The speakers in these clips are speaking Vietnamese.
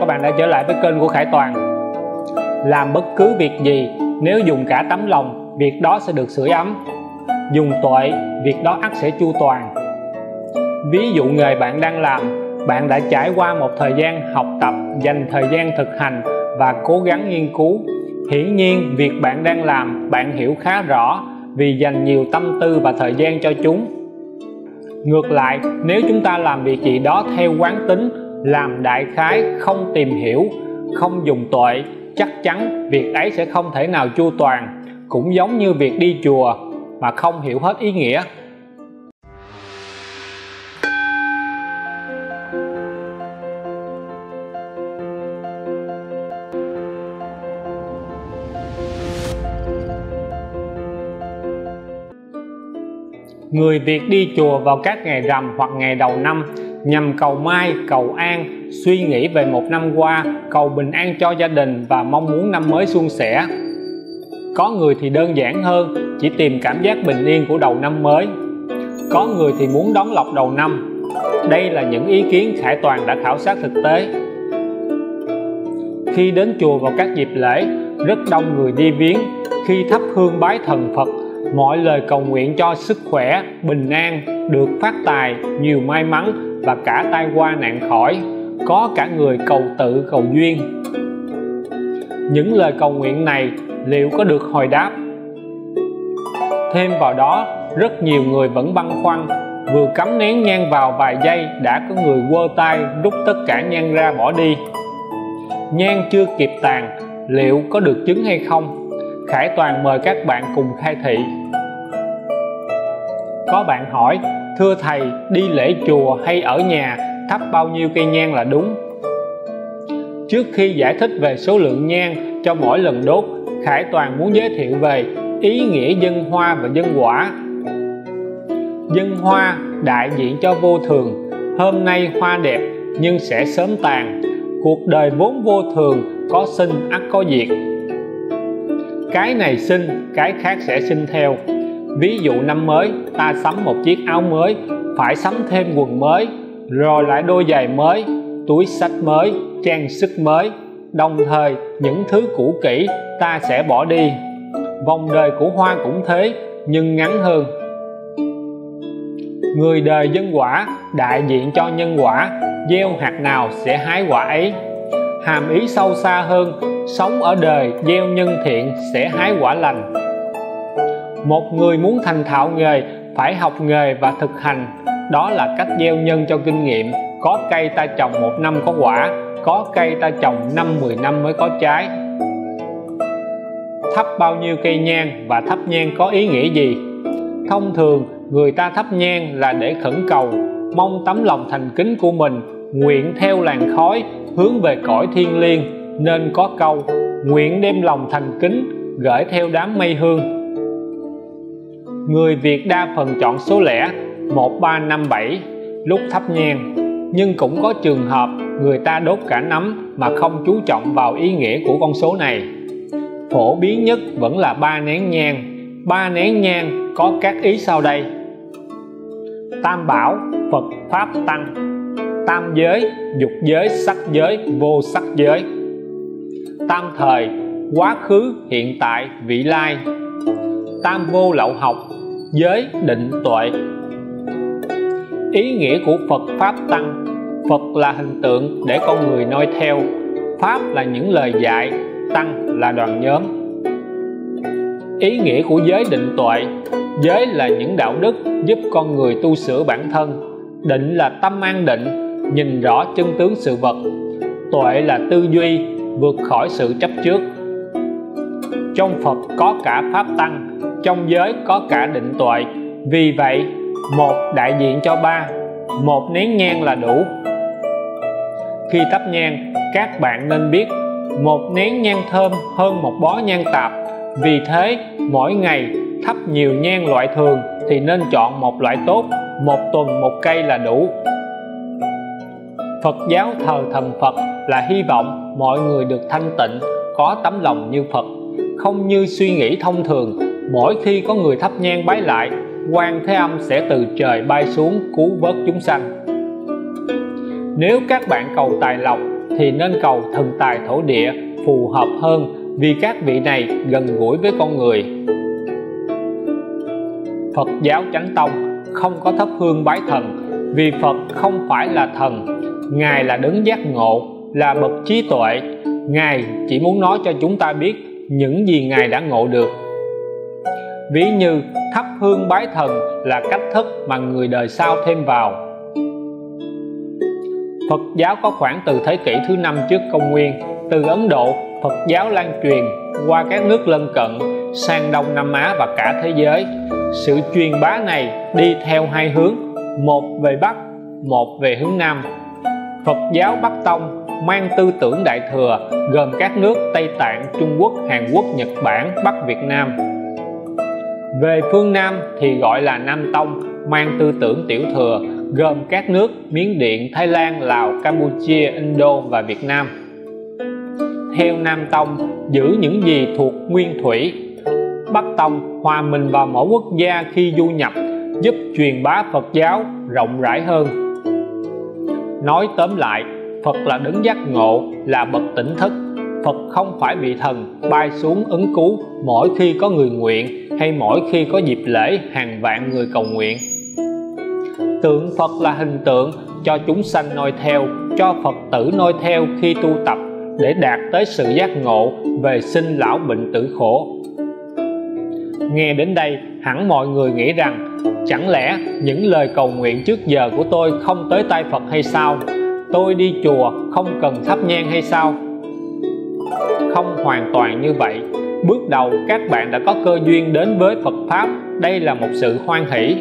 các bạn đã trở lại với kênh của Khải Toàn. Làm bất cứ việc gì, nếu dùng cả tấm lòng, việc đó sẽ được sưởi ấm. Dùng tuệ việc đó ắt sẽ chu toàn. Ví dụ nghề bạn đang làm, bạn đã trải qua một thời gian học tập, dành thời gian thực hành và cố gắng nghiên cứu. Hiển nhiên, việc bạn đang làm, bạn hiểu khá rõ vì dành nhiều tâm tư và thời gian cho chúng. Ngược lại, nếu chúng ta làm việc gì đó theo quán tính làm đại khái, không tìm hiểu, không dùng tuệ chắc chắn việc ấy sẽ không thể nào chu toàn. Cũng giống như việc đi chùa, mà không hiểu hết ý nghĩa. Người Việt đi chùa vào các ngày rằm hoặc ngày đầu năm nhằm cầu may, cầu an, suy nghĩ về một năm qua, cầu bình an cho gia đình và mong muốn năm mới suôn sẻ. Có người thì đơn giản hơn, chỉ tìm cảm giác bình yên của đầu năm mới. Có người thì muốn đón lọc đầu năm. Đây là những ý kiến Khải Toàn đã khảo sát thực tế. Khi đến chùa vào các dịp lễ, rất đông người đi viếng. Khi thắp hương bái thần Phật, mọi lời cầu nguyện cho sức khỏe, bình an, được phát tài, nhiều may mắn và cả tai qua nạn khỏi, có cả người cầu tự cầu duyên. Những lời cầu nguyện này liệu có được hồi đáp? Thêm vào đó, rất nhiều người vẫn băn khoăn, vừa cắm nén nhang vào vài giây đã có người quơ tay rút tất cả nhang ra bỏ đi. Nhang chưa kịp tàn, liệu có được chứng hay không? Khải toàn mời các bạn cùng khai thị có bạn hỏi, thưa thầy, đi lễ chùa hay ở nhà, thắp bao nhiêu cây nhang là đúng? Trước khi giải thích về số lượng nhang cho mỗi lần đốt, Khải Toàn muốn giới thiệu về ý nghĩa dân hoa và dân quả. Dân hoa đại diện cho vô thường, hôm nay hoa đẹp nhưng sẽ sớm tàn, cuộc đời vốn vô thường, có sinh ắt có diệt. Cái này sinh, cái khác sẽ sinh theo ví dụ năm mới, ta sắm một chiếc áo mới, phải sắm thêm quần mới, rồi lại đôi giày mới, túi sách mới, trang sức mới. Đồng thời, những thứ cũ kỹ ta sẽ bỏ đi. Vòng đời của hoa cũng thế, nhưng ngắn hơn. Người đời dân quả, đại diện cho nhân quả, gieo hạt nào sẽ hái quả ấy. Hàm ý sâu xa hơn, sống ở đời gieo nhân thiện sẽ hái quả lành một người muốn thành thạo nghề, phải học nghề và thực hành. Đó là cách gieo nhân cho kinh nghiệm. Có cây ta trồng một năm có quả, có cây ta trồng năm, mười năm mới có trái. Thắp bao nhiêu cây nhang và thắp nhang có ý nghĩa gì? Thông thường, người ta thắp nhang là để khẩn cầu, mong tấm lòng thành kính của mình, nguyện theo làn khói, hướng về cõi thiên liêng. Nên có câu, nguyện đem lòng thành kính, gửi theo đám mây hương người Việt đa phần chọn số lẻ 1357 lúc thắp nhang nhưng cũng có trường hợp người ta đốt cả nắm mà không chú trọng vào ý nghĩa của con số này. Phổ biến nhất vẫn là ba nén nhang. Ba nén nhang có các ý sau đây. Tam bảo, Phật Pháp Tăng. Tam giới, dục giới, sắc giới, vô sắc giới. Tam thời, quá khứ, hiện tại, vị lai. Tam vô lậu học giới định tuệ. Ý nghĩa của Phật Pháp Tăng. Phật là hình tượng để con người noi theo. Pháp là những lời dạy, Tăng là đoàn nhóm. Ý nghĩa của giới định tuệ. Giới là những đạo đức giúp con người tu sửa bản thân. Định là tâm an định, nhìn rõ chân tướng sự vật. Tuệ là tư duy, vượt khỏi sự chấp trước. Trong Phật có cả pháp tăng trong giới có cả định tuệ. Vì vậy, một đại diện cho ba, một nén nhang là đủ. Khi thắp nhang, các bạn nên biết, một nén nhang thơm hơn một bó nhang tạp. Vì thế, mỗi ngày thắp nhiều nhang loại thường thì nên chọn một loại tốt, một tuần một cây là đủ. Phật giáo thờ thần Phật là hy vọng mọi người được thanh tịnh, có tấm lòng như Phật, không như suy nghĩ thông thường mỗi khi có người thắp nhang bái lại quan thế âm sẽ từ trời bay xuống cứu vớt chúng sanh. Nếu các bạn cầu tài lộc, thì nên cầu thần tài thổ địa phù hợp hơn vì các vị này gần gũi với con người. Phật giáo chánh tông không có thắp hương bái thần vì Phật không phải là thần, Ngài là đấng giác ngộ, là bậc trí tuệ. Ngài chỉ muốn nói cho chúng ta biết những gì Ngài đã ngộ được ví như thắp hương bái thần là cách thức mà người đời sau thêm vào. Phật giáo có khoảng từ thế kỷ thứ năm trước công nguyên từ Ấn Độ Phật giáo lan truyền qua các nước lân cận sang Đông Nam Á và cả thế giới. Sự truyền bá này đi theo hai hướng một về Bắc một về hướng Nam. Phật giáo Bắc Tông mang tư tưởng Đại Thừa gồm các nước Tây Tạng, Trung Quốc, Hàn Quốc, Nhật Bản, Bắc Việt Nam về phương Nam thì gọi là Nam Tông mang tư tưởng Tiểu Thừa gồm các nước Miến Điện, Thái Lan, Lào, Campuchia, Indo và Việt Nam. Theo Nam Tông giữ những gì thuộc nguyên thủy Bắc Tông hòa mình vào mỗi quốc gia khi du nhập giúp truyền bá Phật giáo rộng rãi hơn. Nói tóm lại Phật là đứng giác ngộ là bậc tỉnh thức. Phật không phải vị thần bay xuống ứng cứu mỗi khi có người nguyện hay mỗi khi có dịp lễ, hàng vạn người cầu nguyện. Tượng Phật là hình tượng cho chúng sanh noi theo, cho Phật tử noi theo khi tu tập để đạt tới sự giác ngộ về sinh lão bệnh tử khổ. Nghe đến đây, hẳn mọi người nghĩ rằng, chẳng lẽ những lời cầu nguyện trước giờ của tôi không tới tay Phật hay sao? Tôi đi chùa không cần thắp nhang hay sao? Không hoàn toàn như vậy bước đầu, các bạn đã có cơ duyên đến với Phật Pháp. Đây là một sự hoan hỷ.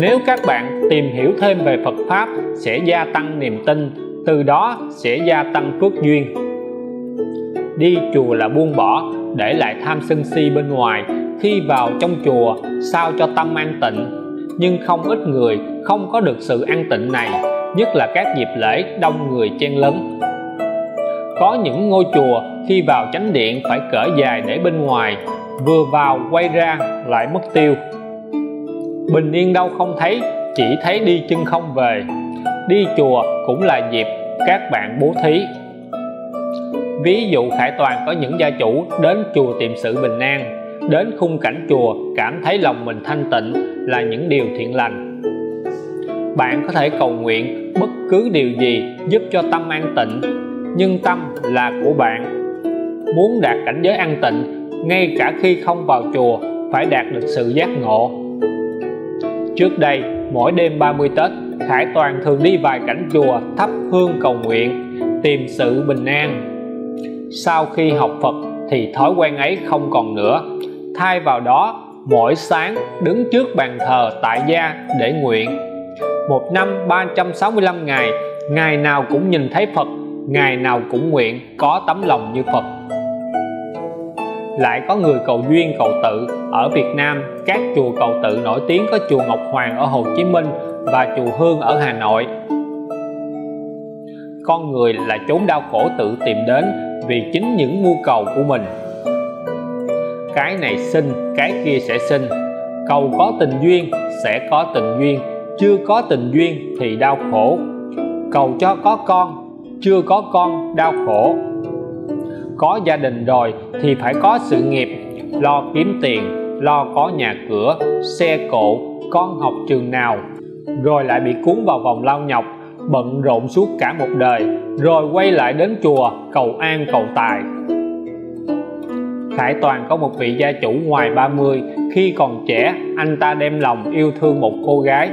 Nếu các bạn tìm hiểu thêm về Phật Pháp, sẽ gia tăng niềm tin, từ đó sẽ gia tăng phước duyên. Đi chùa là buông bỏ, để lại tham sân si bên ngoài. Khi vào trong chùa, sao cho tâm an tịnh? Nhưng không ít người không có được sự an tịnh này, nhất là các dịp lễ đông người chen lấn có những ngôi chùa khi vào chánh điện phải cởi dài để bên ngoài, vừa vào quay ra lại mất tiêu. Bình yên đâu không thấy, chỉ thấy đi chân không về. Đi chùa cũng là dịp các bạn bố thí. Ví dụ khải toàn có những gia chủ đến chùa tìm sự bình an, đến khung cảnh chùa cảm thấy lòng mình thanh tịnh là những điều thiện lành. Bạn có thể cầu nguyện bất cứ điều gì giúp cho tâm an tịnh nhưng tâm là của bạn. Muốn đạt cảnh giới an tịnh, ngay cả khi không vào chùa, phải đạt được sự giác ngộ. Trước đây, mỗi đêm 30 Tết Khải Toàn thường đi vài cảnh chùa thắp hương cầu nguyện, tìm sự bình an. Sau khi học Phật thì thói quen ấy không còn nữa. Thay vào đó, mỗi sáng đứng trước bàn thờ tại gia để nguyện. Một năm 365 ngày ngày nào cũng nhìn thấy Phật ngày nào cũng nguyện có tấm lòng như Phật. Lại có người cầu duyên cầu tự. Ở Việt Nam, các chùa cầu tự nổi tiếng có chùa Ngọc Hoàng ở Hồ Chí Minh và chùa Hương ở Hà Nội. Con người là chốn đau khổ tự tìm đến vì chính những mưu cầu của mình. Cái này sinh cái kia sẽ sinh cầu có tình duyên, sẽ có tình duyên. Chưa có tình duyên thì đau khổ. Cầu cho có con chưa có con đau khổ. Có gia đình rồi thì phải có sự nghiệp, lo kiếm tiền, lo có nhà cửa, xe cộ, con học trường nào. Rồi lại bị cuốn vào vòng lao nhọc, bận rộn suốt cả một đời, rồi quay lại đến chùa cầu an cầu tài. Khải Toàn có một vị gia chủ ngoài 30 khi còn trẻ, anh ta đem lòng yêu thương một cô gái.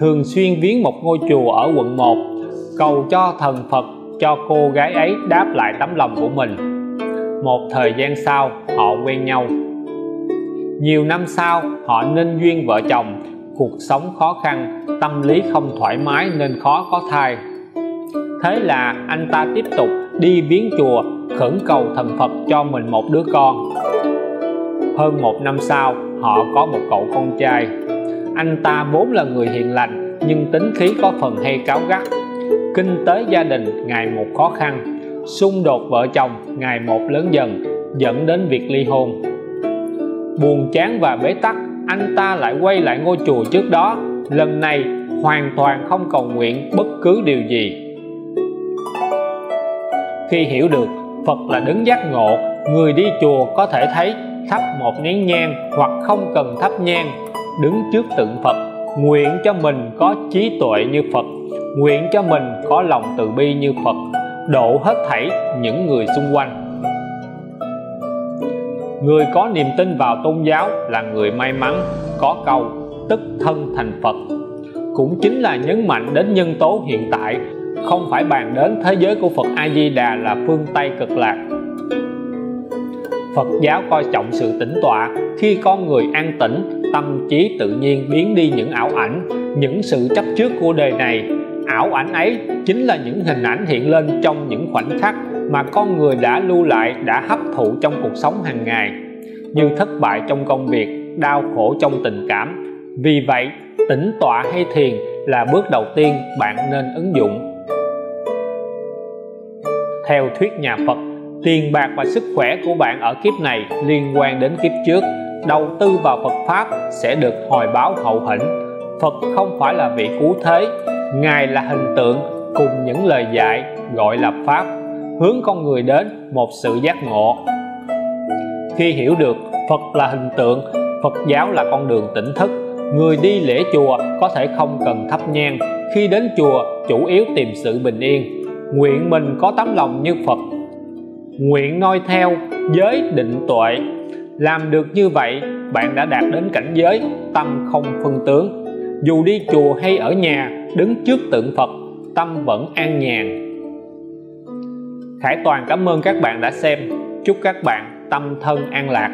Thường xuyên viếng một ngôi chùa ở quận 1 cầu cho thần Phật, cho cô gái ấy đáp lại tấm lòng của mình. Một thời gian sau, họ quen nhau. Nhiều năm sau, họ nên duyên vợ chồng. Cuộc sống khó khăn, tâm lý không thoải mái nên khó có thai. Thế là anh ta tiếp tục đi viếng chùa, khẩn cầu thần Phật cho mình một đứa con. Hơn một năm sau, họ có một cậu con trai. Anh ta vốn là người hiền lành, nhưng tính khí có phần hay cáo gắt kinh tế gia đình, ngày một khó khăn. Xung đột vợ chồng, ngày một lớn dần, dẫn đến việc ly hôn. Buồn chán và bế tắc, anh ta lại quay lại ngôi chùa trước đó. Lần này, hoàn toàn không cầu nguyện bất cứ điều gì. Khi hiểu được Phật là đứng giác ngộ, người đi chùa có thể thấy thắp một nén nhang hoặc không cần thắp nhang, đứng trước tượng Phật nguyện cho mình có trí tuệ như Phật. Nguyện cho mình có lòng từ bi như Phật. Độ hết thảy những người xung quanh. Người có niềm tin vào tôn giáo là người may mắn, có câu, tức thân thành Phật. Cũng chính là nhấn mạnh đến nhân tố hiện tại, không phải bàn đến thế giới của Phật A Di Đà là phương Tây cực lạc. Phật giáo coi trọng sự tĩnh tọa khi con người an tĩnh tâm trí tự nhiên biến đi những ảo ảnh, những sự chấp trước của đời này. Ảo ảnh ấy chính là những hình ảnh hiện lên trong những khoảnh khắc mà con người đã lưu lại, đã hấp thụ trong cuộc sống hàng ngày. Như thất bại trong công việc, đau khổ trong tình cảm. Vì vậy, tĩnh tọa hay thiền là bước đầu tiên bạn nên ứng dụng. Theo thuyết nhà Phật, tiền bạc và sức khỏe của bạn ở kiếp này liên quan đến kiếp trước đầu tư vào Phật Pháp sẽ được hồi báo hậu hĩnh. Phật không phải là vị cứu thế, Ngài là hình tượng cùng những lời dạy gọi là Pháp, hướng con người đến một sự giác ngộ. Khi hiểu được Phật là hình tượng, Phật giáo là con đường tỉnh thức. Người đi lễ chùa có thể không cần thắp nhang. Khi đến chùa, chủ yếu tìm sự bình yên. Nguyện mình có tấm lòng như Phật. Nguyện noi theo, giới định tuệ làm được như vậy, bạn đã đạt đến cảnh giới tâm không phân tướng. Dù đi chùa hay ở nhà, đứng trước tượng Phật, tâm vẫn an nhàn. Khải Toàn cảm ơn các bạn đã xem. Chúc các bạn tâm thân an lạc.